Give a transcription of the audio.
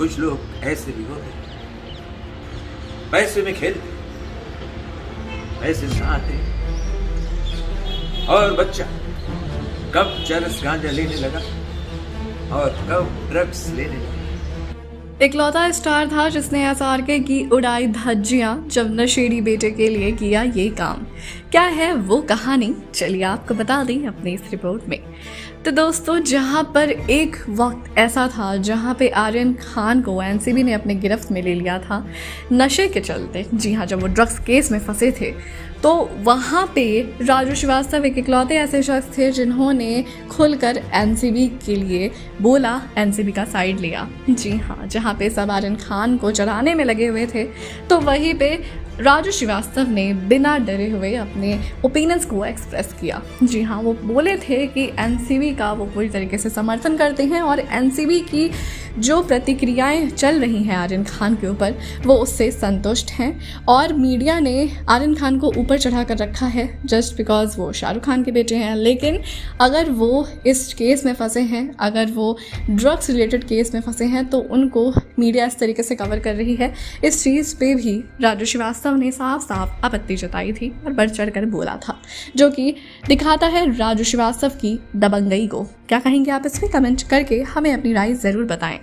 कुछ लोग ऐसे भी होते पैसे में खेलते पैसे आते और बच्चा, कब चरस गांजा लेने लगा? और कब ड्रग्स लेने लगा? इकलौता स्टार था जिसने एस आर के की उड़ाई धज्जियाँ जब नशेड़ी बेटे के लिए किया ये काम। क्या है वो कहानी? चलिए आपको बता दें अपनी इस रिपोर्ट में। तो दोस्तों, जहाँ पर एक वक्त ऐसा था जहाँ पे आर्यन खान को एनसीबी ने अपने गिरफ्त में ले लिया था, नशे के चलते। जी हाँ जब वो ड्रग्स केस में फंसे थे तो वहाँ पे राजू श्रीवास्तव एक इकलौते ऐसे शख्स थे जिन्होंने खुलकर एनसीबी के लिए बोला, एनसीबी का साइड लिया। जी हाँ जहाँ पे सब आर्यन खान को चढ़ाने में लगे हुए थे तो वहीं पे राजू श्रीवास्तव ने बिना डरे हुए अपने ओपिनियंस को एक्सप्रेस किया। जी हाँ वो बोले थे कि एनसीबी का वो पूरी तरीके से समर्थन करते हैं और एनसीबी की जो प्रतिक्रियाएँ चल रही हैं आर्यन खान के ऊपर, वो उससे संतुष्ट हैं। और मीडिया ने आर्यन खान को ऊपर चढ़ा कर रखा है जस्ट बिकॉज़ वो शाहरुख खान के बेटे हैं। लेकिन अगर वो इस केस में फंसे हैं, अगर वो ड्रग्स रिलेटेड केस में फंसे हैं तो उनको मीडिया इस तरीके से कवर कर रही है। इस चीज़ पे भी राजू श्रीवास्तव ने साफ़ साफ़ आपत्ति जताई थी और बढ़ चढ़ कर बोला था, जो कि दिखाता है राजू श्रीवास्तव की दबंगई को। क्या कहेंगे आप इसमें? कमेंट करके हमें अपनी राय ज़रूर बताएँ।